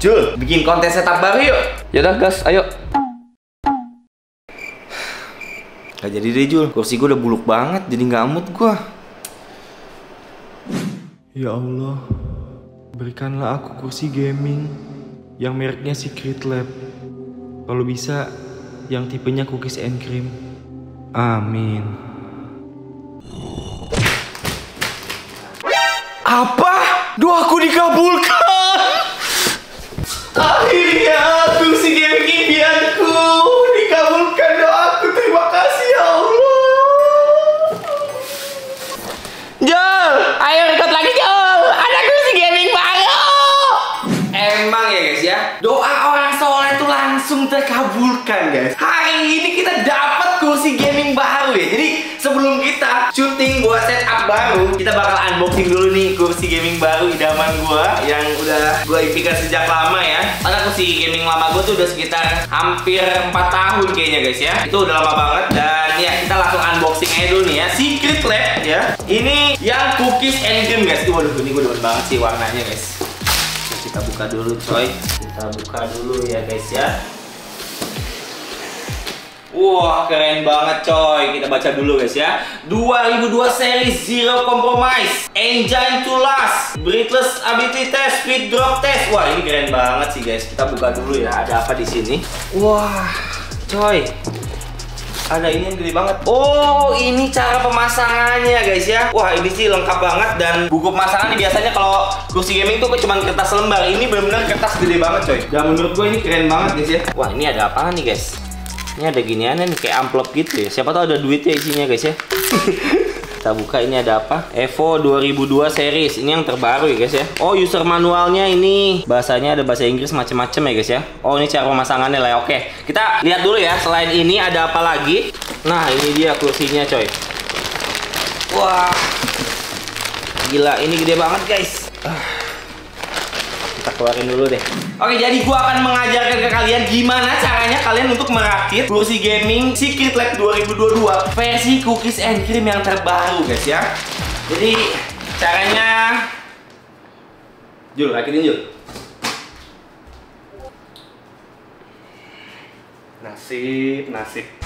Jul, bikin konten setup baru yuk. Yaudah gas, ayo. Gak jadi deh Jul, kursi gue udah buluk banget, jadi nggak mood gue. Ya Allah, berikanlah aku kursi gaming yang mereknya Secret Lab. Kalau bisa, yang tipenya cookies and cream. Amin. Apa? Doaku dikabulkan. Akhirnya kursi gaming impianku dikabulkan doaku. Terima kasih ya Allah. Jol, ayo record lagi Jol. Ada kursi gaming baru. Emang ya guys ya, doa orang soleh itu langsung terkabulkan guys. Hari ini kita dapat kursi gaming baru ya. Jadi sebelum kita syuting buat setup baru, kita bakal unboxing dulu nih kursi gaming baru idaman gua yang udah gua impikan sejak lama ya. Karena kursi gaming lama gua tuh udah sekitar hampir 4 tahun kayaknya guys ya. Itu udah lama banget dan ya kita langsung unboxing aja dulu nih ya. Secret Lab ya. Ini yang cookies and cream guys. Waduh, ini gua demen banget sih warnanya guys. Kita buka dulu coy. Kita buka dulu ya guys ya. Wah keren banget coy. Kita baca dulu guys ya. 2002 series Zero Compromise. Engine to last. Breathless Ability Test Speed Drop Test. Wah ini keren banget sih guys. Kita buka dulu ya. Ada apa di sini? Wah coy. Ada ini yang gede banget. Oh ini cara pemasangannya guys ya. Wah ini sih lengkap banget Dan buku pemasangan biasanya kalau kursi gaming tuh cuma kertas lembar. Ini bener-bener kertas gede banget coy. Dan menurut gue ini keren banget guys ya. Wah ini ada apa nih guys Ini ada giniannya nih kayak amplop gitu ya Siapa tahu ada duitnya isinya guys ya Kita buka ini ada apa? Evo 2002 series. Ini yang terbaru ya guys ya. Oh, user manualnya ini bahasanya ada bahasa Inggris macam-macam ya guys ya. Oh, ini cara pemasangannya lah. ya. Oke, kita lihat dulu ya. Selain ini ada apa lagi? Nah, ini dia kursinya coy. Wah. Gila, ini gede banget guys. Kita keluarin dulu deh. Oke, jadi gua akan mengajarkan ke kalian gimana caranya kalian untuk merakit kursi gaming Secret Lab 2022 versi cookies and cream yang terbaru, guys ya. Jadi caranya Jul, rakitin Jul. Nasib, nasib.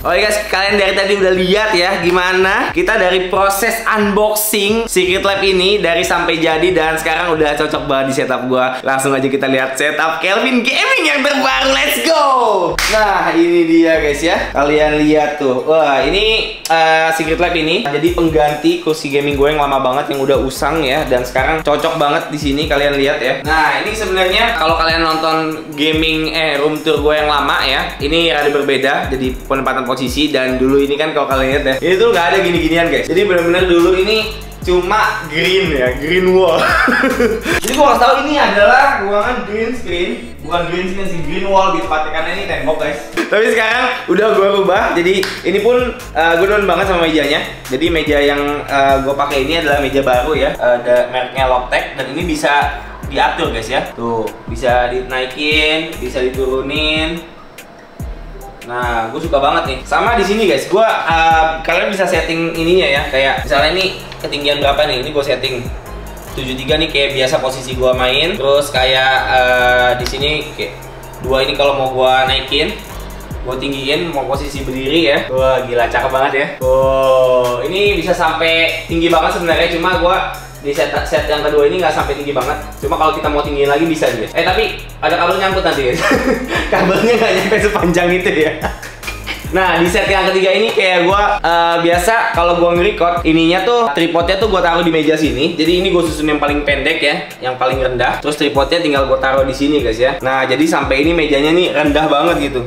Oke guys, kalian dari tadi udah lihat ya gimana kita dari proses unboxing Secret Lab ini dari sampai jadi dan sekarang udah cocok banget di setup gua. Langsung aja kita lihat setup Kelvin Gaming yang terbaru. Let's go. Nah, ini dia guys ya. Kalian lihat tuh. Wah, ini eh, Secret Lab ini jadi pengganti kursi gaming gue yang lama banget yang udah usang ya dan sekarang cocok banget di sini kalian lihat ya. Nah, ini sebenarnya kalau kalian nonton gaming eh room tour gue yang lama ya, ini rada berbeda jadi penempatan posisi dan dulu ini kan kalau kalian lihat ya, ini tuh nggak ada gini-ginian guys. Jadi benar-benar dulu ini cuma green ya, green wall. Jadi gua kasih tahu ini adalah ruangan green screen, bukan green screen sih, green wall di tempatnya karena ini tembok guys. Tapi sekarang udah gua rubah, jadi ini pun uh, gua banget sama mejanya. Jadi meja yang uh, gua pakai ini adalah meja baru ya, ada mereknya Logitech dan ini bisa diatur guys ya. Tuh, bisa dinaikin, bisa diturunin. Nah, gue suka banget nih. Sama di sini guys, gue uh, kalian bisa setting ininya ya. Kayak misalnya ini ketinggian berapa nih? Ini gue setting 73 nih kayak biasa posisi gue main. Terus kayak uh, di sini kayak dua ini kalau mau gue naikin, gue tinggiin mau posisi berdiri ya. Wah gila cakep banget ya. Oh ini bisa sampai tinggi banget sebenarnya. Cuma gue di set set yang kedua ini nggak sampai tinggi banget. Cuma kalau kita mau tinggiin lagi bisa guys. Eh tapi ada kabel nyangkut nanti guys. Kabelnya nggak nyampe sepanjang itu ya. Nah di set yang ketiga ini kayak gue uh, biasa kalau gue nge-record ininya tuh tripodnya tuh gue taruh di meja sini. Jadi ini gue susun yang paling pendek ya, yang paling rendah. Terus tripodnya tinggal gue taruh di sini guys ya. Nah jadi sampai ini mejanya nih rendah banget gitu.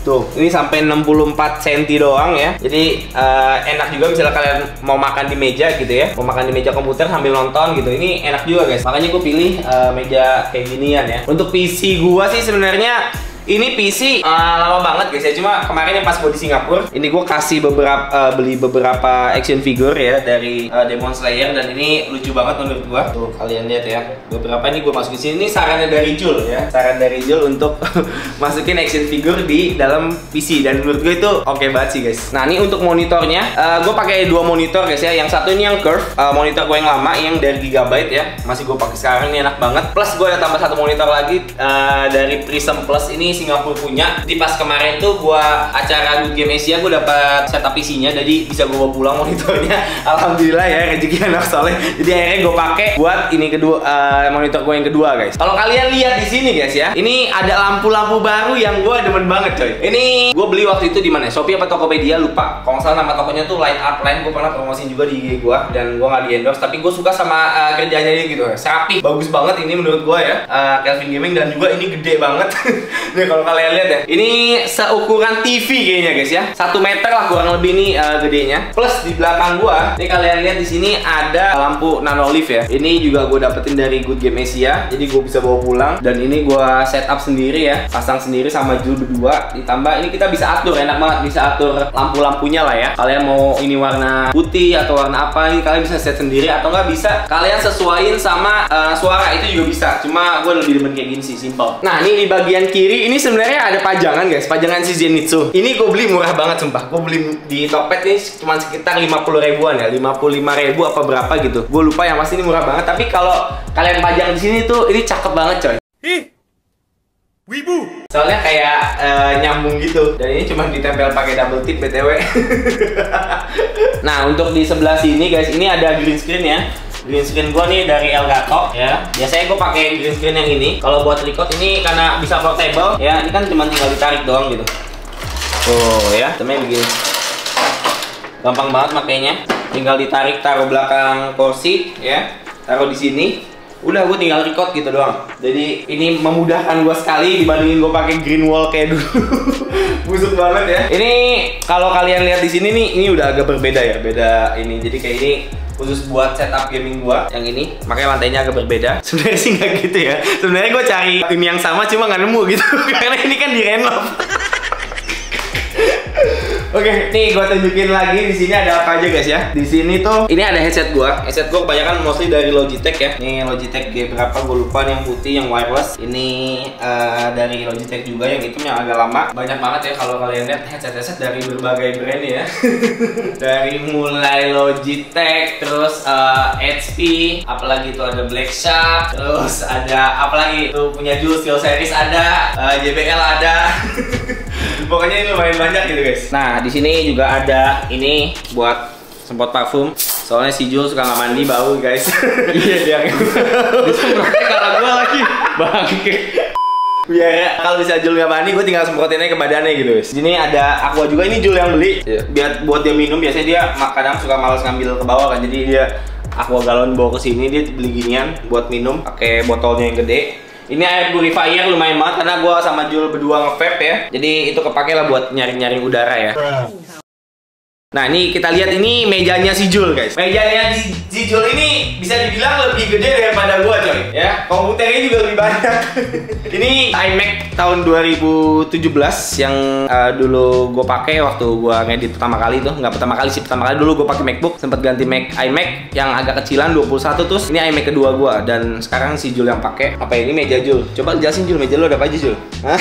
Tuh, ini sampai 64 cm doang ya. Jadi uh, enak juga misalnya kalian mau makan di meja gitu ya. Mau makan di meja komputer sambil nonton gitu. Ini enak juga guys. Makanya gue pilih uh, meja kayak ginian ya. Untuk PC gua sih sebenarnya ini PC uh, lama banget guys ya, cuma kemarin yang pas gue di Singapura, ini gue kasih beberapa uh, beli beberapa action figure ya dari uh, Demon Slayer dan ini lucu banget menurut gue. Tuh kalian lihat ya, beberapa ini gue masukin sini. Ini sarannya dari Jul ya, saran dari Jul untuk masukin action figure di dalam PC dan menurut gue itu oke okay banget sih guys. Nah ini untuk monitornya, uh, gue pakai dua monitor guys ya. Yang satu ini yang curve, uh, monitor gue yang lama yang dari Gigabyte ya, masih gue pakai sekarang ini enak banget. Plus gue ada tambah satu monitor lagi uh, dari Prism Plus ini Singapura punya. Di pas kemarin tuh gua acara Good Game Asia gua dapat setup PC-nya jadi bisa gua bawa pulang monitornya. Alhamdulillah ya rezeki anak soleh. Jadi akhirnya gua pakai buat ini kedua uh, monitor gua yang kedua guys. Kalau kalian lihat di sini guys ya, ini ada lampu-lampu baru yang gua demen banget coy. Ini gua beli waktu itu di mana? Shopee apa Tokopedia lupa. Kalau salah nama tokonya tuh Light Up Line. Gua pernah promosiin juga di IG gua dan gua nggak di endorse tapi gua suka sama uh, kerjanya dia gitu. Serapi, bagus banget ini menurut gua ya. Uh, Kelvin Gaming dan juga ini gede banget. Nih kalau kalian lihat ya. Ini seukuran TV kayaknya guys ya. Satu meter lah kurang lebih nih uh, gedenya. Plus di belakang gua, ini kalian lihat di sini ada lampu nano leaf ya. Ini juga gue dapetin dari Good Game Asia. Jadi gue bisa bawa pulang dan ini gua setup sendiri ya. Pasang sendiri sama Jul berdua. Ditambah ini kita bisa atur enak banget bisa atur lampu-lampunya lah ya. Kalian mau ini warna putih atau warna apa ini kalian bisa set sendiri atau nggak bisa kalian sesuaiin sama uh, suara itu juga bisa. Cuma gue lebih demen kayak gini sih, simple. Nah, ini di bagian kiri ini sebenarnya ada pajangan guys, pajangan si Zenitsu. Ini gue beli murah banget sumpah. Gue beli di Tokped ini cuma sekitar 50 ribuan ya, 55 ribu apa berapa gitu. Gue lupa yang pasti ini murah banget. Tapi kalau kalian pajang di sini tuh ini cakep banget coy. Ih, wibu. Soalnya kayak uh, nyambung gitu dan ini cuma ditempel pakai double tip btw. nah untuk di sebelah sini guys, ini ada green screen ya green screen gua nih dari Elgato ya. Biasanya gua pakai green screen yang ini. Kalau buat record ini karena bisa portable ya ini kan cuma tinggal ditarik doang gitu. Tuh ya. Temen begini. Gampang banget makainya. Tinggal ditarik taruh belakang kursi ya. Taruh di sini udah gue tinggal record gitu doang. Jadi ini memudahkan gue sekali dibandingin gue pakai green wall kayak dulu. Busuk banget ya. Ini kalau kalian lihat di sini nih ini udah agak berbeda ya beda ini. Jadi kayak ini khusus buat setup gaming gua. Yang ini makanya lantainya agak berbeda. Sebenarnya sih nggak gitu ya. Sebenarnya gua cari ini yang sama cuma nggak nemu gitu. Karena ini kan di renov Oke, okay, nih gue tunjukin lagi di sini ada apa aja guys ya. Di sini tuh ini ada headset gua. Headset gua kebanyakan mostly dari Logitech ya. Nih Logitech G berapa gue lupa nih yang putih yang wireless. Ini uh, dari Logitech juga yang itu yang agak lama. Banyak banget ya kalau kalian lihat headset-headset dari berbagai brand ya. dari mulai Logitech, terus uh, eh, HP, apalagi itu ada Black Shark, terus ada apalagi tuh punya Jules Steel Series ada, uh, eh, JBL ada. Pokoknya ini lumayan banyak gitu guys. Nah di sini juga ada ini buat semprot parfum. Soalnya si Jul suka nggak mandi bau guys. Iya dia. Disemprotnya karena gua lagi bangke. Biar ya, kalau bisa Jul nggak mandi, gue tinggal semprotinnya ke badannya gitu guys. Sini ada aqua juga ini Jul yang beli. Yeah. Biar buat dia minum biasanya dia kadang suka males ngambil ke bawah kan. Jadi dia aqua galon bawa ke sini dia beli ginian buat minum pakai botolnya yang gede ini air purifier lumayan banget karena gue sama Jul berdua nge ya. Jadi itu kepake lah buat nyaring-nyaring udara ya. Nah ini kita lihat ini mejanya si Jul guys. Mejanya di, si Jul ini bisa dibilang lebih gede daripada gua coy. Ya komputernya juga lebih banyak. Ini iMac tahun 2017 yang uh, dulu gue pakai waktu gua ngedit pertama kali tuh. Nggak pertama kali sih pertama kali dulu gue pakai MacBook. Sempat ganti Mac iMac yang agak kecilan 21 terus. Ini iMac kedua gua dan sekarang si Jul yang pakai. Apa ini meja Jul? Coba jelasin Jul meja lo ada apa aja Jul? Hah?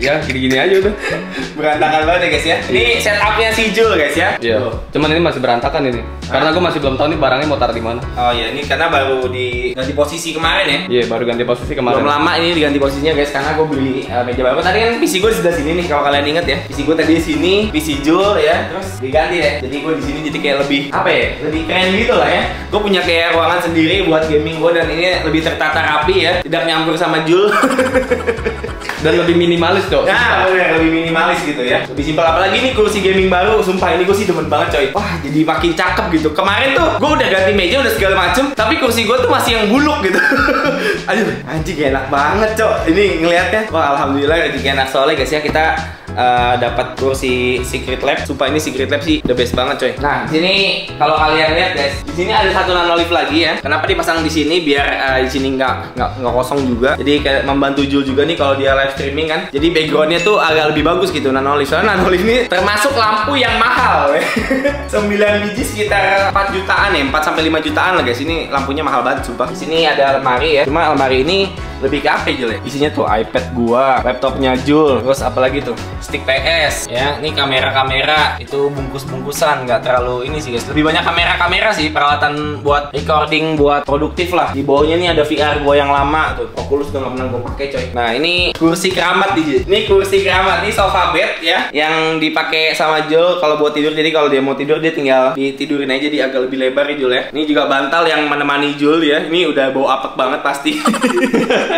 Ya gini-gini aja udah. berantakan banget ya guys ya. Ini setupnya si Jul guys ya Iya. Cuman ini masih berantakan ini. Karena gue masih belum tahu nih barangnya mau taruh di mana. Oh ya ini karena baru di ganti posisi kemarin ya Iya, baru ganti posisi Belum kemarin. lama ini diganti posisinya guys karena gue beli uh, meja baru. Tadi kan PC gue sudah sini nih kalau kalian inget ya. PC gue tadi di sini, PC Jul ya, terus diganti ya. Jadi gue di sini jadi kayak lebih apa ya? Lebih keren gitu lah ya. Gue punya kayak ruangan sendiri buat gaming gue dan ini lebih tertata rapi ya, tidak nyampur sama Jul. Dan lebih minimalis, Cok. Nah, bener, lebih minimalis gitu ya. Lebih simpel apalagi nih kursi gaming baru, sumpah ini gue sih demen banget coy. Wah, jadi makin cakep gitu. Kemarin tuh gue udah ganti meja udah segala macem, tapi kursi gue tuh masih yang buluk gitu. Aduh, anjing enak banget, Cok. Ini ngelihatnya. Wah, alhamdulillah rezeki enak soalnya guys ya kita eh, dapat kursi Secret Lab. Sumpah ini Secret Lab sih the best banget, coy. Nah, di sini kalau kalian lihat guys, di sini ada satu nanolift lagi ya. Kenapa dipasang di sini biar eh, di sini nggak nggak kosong juga. Jadi kayak membantu Jul juga nih kalau dia live streaming kan. Jadi backgroundnya tuh agak lebih bagus gitu nanolift. Soalnya nanolift ini termasuk lampu yang mahal. 9 biji sekitar 4 jutaan ya, 4 sampai 5 jutaan lah guys. Ini lampunya mahal banget sumpah. Di sini ada lemari ya. Cuma lemari ini lebih ke apa Jul ya? Isinya tuh iPad gua, laptopnya Jul, terus apalagi tuh stick PS ya. Ini kamera-kamera itu bungkus-bungkusan nggak terlalu ini sih guys. Lebih banyak kamera-kamera sih peralatan buat recording buat produktif lah. Di bawahnya nih ada VR gua yang lama tuh. Oculus udah nggak pernah gua pakai coy. Nah ini kursi keramat nih. Ini kursi keramat nih sofa bed ya yang dipakai sama Jul kalau buat tidur. Jadi kalau dia mau tidur dia tinggal ditidurin aja di agak lebih lebar ya Jul ya. Ini juga bantal yang menemani Jul ya. Ini udah bau apek banget pasti.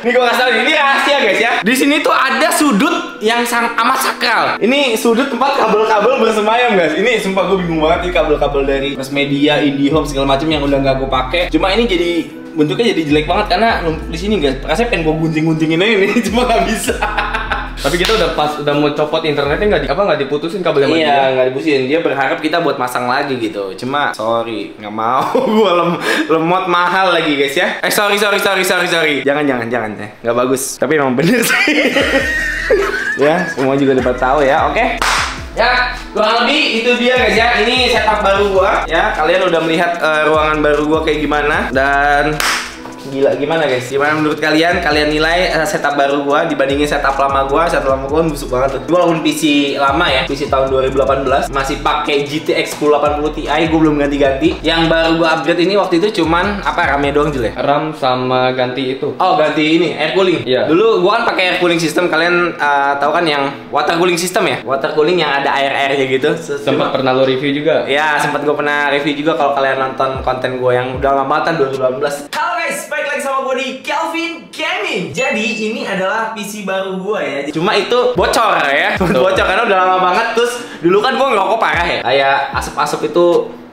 Ini gue kasih tau ini rahasia guys ya. Di sini tuh ada sudut yang sang amat sakral. Ini sudut tempat kabel-kabel bersemayam guys. Ini sumpah gue bingung banget ini kabel-kabel dari Mas Media, IndiHome segala macam yang udah nggak gue pakai. Cuma ini jadi bentuknya jadi jelek banget karena di sini guys. Rasanya pengen gue gunting-guntingin aja nih, cuma nggak bisa. Tapi kita udah pas udah mau copot internetnya nggak di, apa nggak diputusin kabelnya dia. Iya, nggak diputusin. Dia berharap kita buat masang lagi gitu. Cuma sorry, nggak mau. Gua lem lemot mahal lagi guys ya. Eh sorry sorry sorry sorry sorry. Jangan jangan jangan ya. Nggak bagus. Tapi emang bener sih. ya, semua juga dapat tahu ya. Oke. Ya, kurang lebih itu dia guys ya. Ini setup baru gua ya. Kalian udah melihat eh, ruangan baru gua kayak gimana dan Gila gimana guys? Gimana menurut kalian? Kalian nilai eh, setup baru gua dibandingin setup lama gua? Setup lama gua busuk banget tuh. Gua walaupun PC lama ya, PC tahun 2018 masih pakai GTX 1080 Ti, gua belum ganti-ganti. Yang baru gua upgrade ini waktu itu cuman apa RAM-nya doang jelek. RAM sama ganti itu. Oh ganti ini air cooling. Iya. Dulu gua kan pakai air cooling system. Kalian eh, tahu kan yang water cooling system ya? Water cooling yang ada air airnya gitu. Se- Sempat pernah lo review juga. Ya, sempat gue pernah review juga kalau kalian nonton konten gue yang udah lama kan 2018. Guys, balik lagi sama gue di Kelvin Gaming. Jadi ini adalah PC baru gue ya. Cuma itu bocor ya, bocor karena udah lama banget. Terus dulu kan gue ngerokok parah ya. Kayak asap-asap itu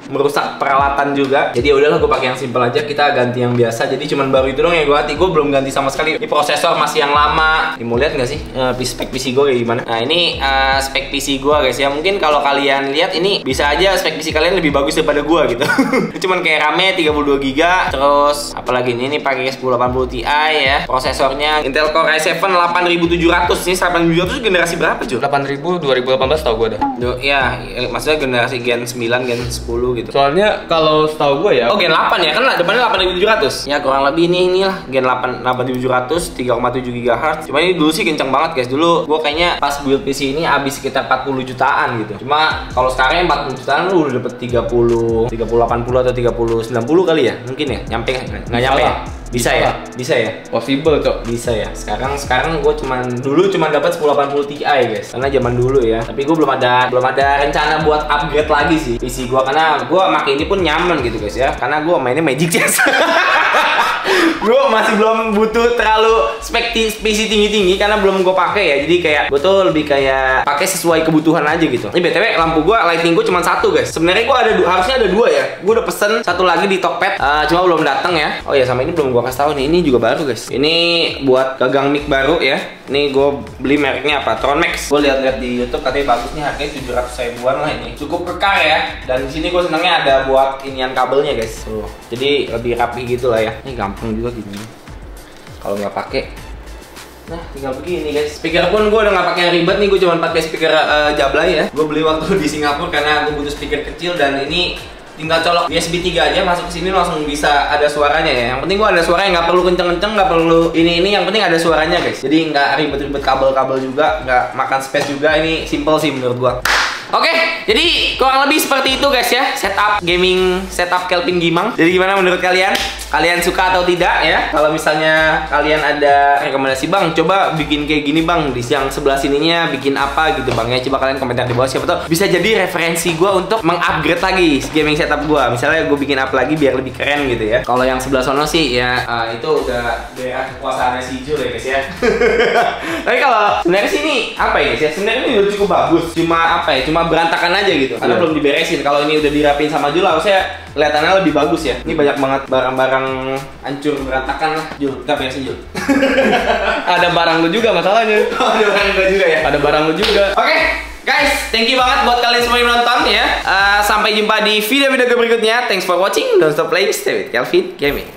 merusak peralatan juga. Jadi ya udahlah gue pakai yang simpel aja. Kita ganti yang biasa. Jadi cuman baru itu dong yang gue ganti. Gue belum ganti sama sekali. Ini prosesor masih yang lama. Ini mau lihat nggak sih eh, spek PC gue kayak gimana? Nah ini eh, spek PC gue guys ya. Mungkin kalau kalian lihat ini bisa aja spek PC kalian lebih bagus daripada gue gitu. Cuman kayak RAM-nya 32 GB. Terus apalagi ini ini pakai 1080 Ti ya. Prosesornya Intel Core i7 8700. Ini 8700 generasi berapa cuy? 8000 2018 tau gue dah. Duh, ya, maksudnya generasi Gen 9, Gen 10 gitu. Soalnya kalau setahu gue ya, Oh Gen 8 ya kan lah, depannya 8700 Ya kurang lebih nih inilah Gen 8 8700 3,7 GHz Cuma ini dulu sih kenceng banget guys Dulu gue kayaknya pas build PC ini habis sekitar 40 jutaan gitu Cuma kalau sekarang 40 jutaan lu udah dapet 30 30 80 atau 30 90 kali ya Mungkin ya Nyampe nggak? Nggak nyampe ya? Bisa Bisa ya? lah. Bisa ya? possible cok. Bisa ya. Sekarang sekarang gue cuman dulu cuman dapat 1080 Ti guys. Karena zaman dulu ya. Tapi gue belum ada belum ada rencana buat upgrade lagi sih PC gue karena gue pakai ini pun nyaman gitu guys ya. Karena gue mainnya Magic Chess. gue masih belum butuh terlalu spek PC tinggi-tinggi karena belum gue pakai ya. Jadi kayak gue tuh lebih kayak pakai sesuai kebutuhan aja gitu. Ini btw lampu gue lighting gue cuma satu guys. Sebenarnya gue ada harusnya ada dua ya. Gue udah pesen satu lagi di Tokped, eh, cuma belum datang ya. Oh ya sama ini belum gue kasih tahu nih, ini juga baru guys. Ini buat gagang mic baru ya. Ini gue beli mereknya apa? Tron Max. Gue lihat-lihat di YouTube katanya bagus nih harganya 700 ribuan lah ini. Cukup kekar ya. Dan di sini gue senangnya ada buat inian kabelnya guys. Tuh. Jadi lebih rapi gitu lah ya. Ini gampang juga gini. Kalau nggak pakai Nah, tinggal begini guys. Speaker pun gue udah nggak pakai yang ribet nih, gue cuma pakai speaker uh, jablay ya. Gue beli waktu di Singapura karena gue butuh speaker kecil dan ini tinggal colok USB 3 aja masuk ke sini langsung bisa ada suaranya ya. Yang penting gua ada suara yang nggak perlu kenceng-kenceng, nggak perlu ini ini. Yang penting ada suaranya guys. Jadi nggak ribet-ribet kabel-kabel juga, nggak makan space juga. Ini simple sih menurut gua. Oke, jadi kurang lebih seperti itu guys ya setup gaming setup Kelvin Gimang. Jadi gimana menurut kalian? Kalian suka atau tidak ya? Kalau misalnya kalian ada rekomendasi bang, coba bikin kayak gini bang di yang sebelah sininya bikin apa gitu bang ya? Coba kalian komentar di bawah siapa tahu bisa jadi referensi gue untuk mengupgrade lagi gaming setup gue. Misalnya gue bikin apa lagi biar lebih keren gitu ya. Kalau yang sebelah sono sih ya uh, itu udah daerah kekuasaannya si Jul ya guys ya. Tapi kalau sebenarnya sih ini apa ya guys ya? Sebenarnya ini udah cukup bagus. Cuma apa ya? Cuma berantakan aja gitu. Karena Iya. belum diberesin. Kalau ini udah dirapin sama Jul harusnya kelihatannya lebih bagus ya. Ini banyak banget barang-barang hancur berantakan lah. Jul, kita beresin Jul. Ada barang lu juga masalahnya. Oh, ada barang gua juga ya. Ada barang lu juga. Oke, guys, thank you banget buat kalian semua yang nonton ya. Eh, sampai jumpa di video-video berikutnya. Thanks for watching. Don't stop playing. Stay with Kelvin Gaming.